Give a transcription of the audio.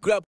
Grab